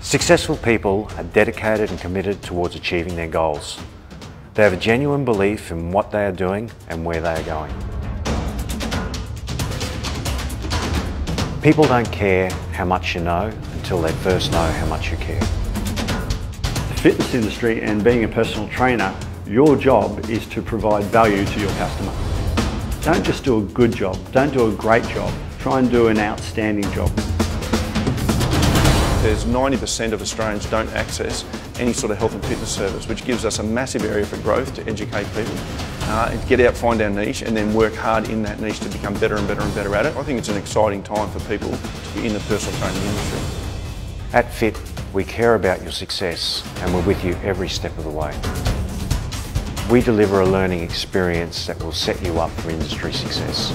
Successful people are dedicated and committed towards achieving their goals. They have a genuine belief in what they are doing and where they are going. People don't care how much you know until they first know how much you care. The fitness industry and being a personal trainer, your job is to provide value to your customer. Don't just do a good job, don't do a great job, try and do an outstanding job. There's 90% of Australians don't access any sort of health and fitness service, which gives us a massive area for growth to educate people, uh, and get out, find our niche, and then work hard in that niche to become better and better and better at it. I think it's an exciting time for people in the personal training industry. At FIT, we care about your success and we're with you every step of the way. We deliver a learning experience that will set you up for industry success.